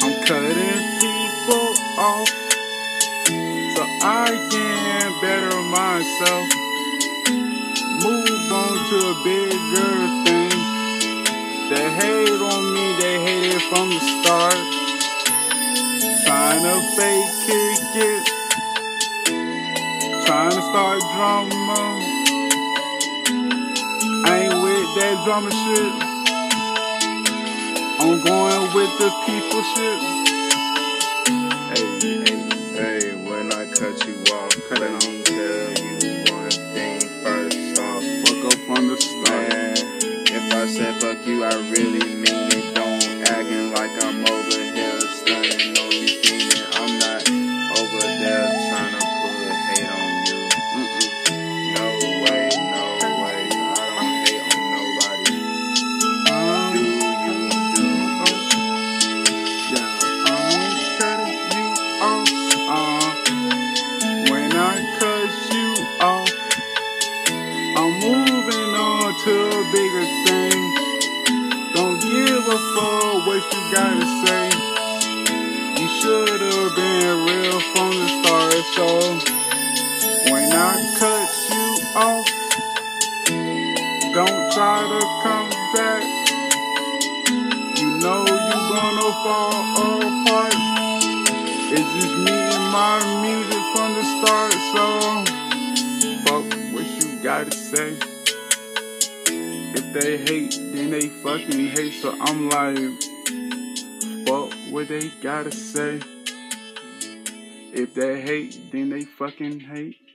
I'm cutting people off so I can better myself. Move on to a bigger thing. They hate on me, they hate it from the start. Sign a fake, it trying to start drama. I ain't with that drama shit. I'm going with the people shit. Hey, hey, hey, when I cut you off, cut it on, tell you one thing first off. Fuck up from the start. Man, if I said fuck you, I really I'm moving on to bigger things. Don't give a fuck what you gotta say. You should have been real from the start. So when I cut you off, don't try to come back. You know you're gonna fall apart. It's just me and my music from the start, so gotta say. If they hate, then they fucking hate, so I'm like, fuck what they gotta say. If they hate, then they fucking hate.